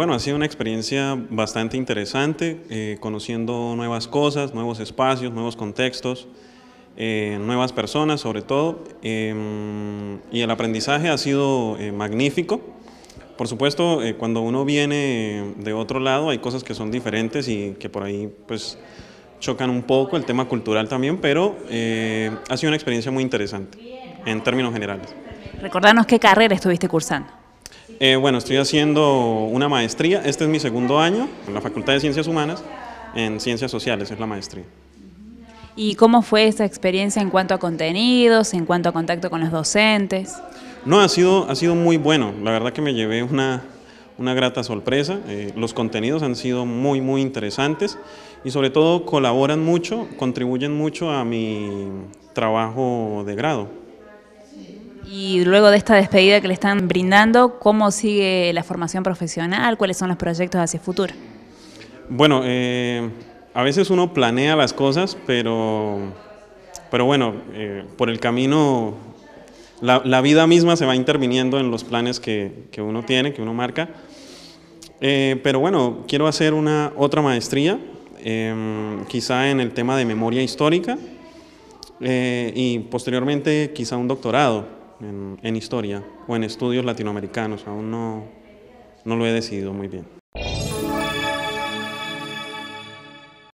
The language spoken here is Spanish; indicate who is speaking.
Speaker 1: Bueno, ha sido una experiencia bastante interesante, eh, conociendo nuevas cosas, nuevos espacios, nuevos contextos, eh, nuevas personas sobre todo, em, y el aprendizaje ha sido eh, magnífico. Por supuesto, cuando uno viene de otro lado hay cosas que son diferentes y que por ahí pues chocan un poco, el tema cultural también, pero ha sido una experiencia muy interesante en términos generales.
Speaker 2: Recordanos qué carrera estuviste cursando.
Speaker 1: Eh, bueno, estoy haciendo una maestría, este es mi segundo año en la Facultad de Ciencias Humanas, en Ciencias Sociales, es la maestría.
Speaker 2: ¿Y cómo fue esa experiencia en cuanto a contenidos, en cuanto a contacto con los docentes?
Speaker 1: No, ha sido, ha sido muy bueno, la verdad que me llevé una, una grata sorpresa, eh, los contenidos han sido muy, muy interesantes y sobre todo colaboran mucho, contribuyen mucho a mi trabajo de grado.
Speaker 2: Y luego de esta despedida que le están brindando, ¿cómo sigue la formación profesional? ¿Cuáles son los proyectos hacia el futuro?
Speaker 1: Bueno, eh, a veces uno planea las cosas, pero, pero bueno, eh, por el camino la, vida misma se va interviniendo en los planes que, uno tiene, que uno marca. Eh, pero bueno, quiero hacer una otra maestría, em, quizá en el tema de memoria histórica y posteriormente quizá un doctorado en, historia o en estudios latinoamericanos. Aún no, no lo he decidido muy bien.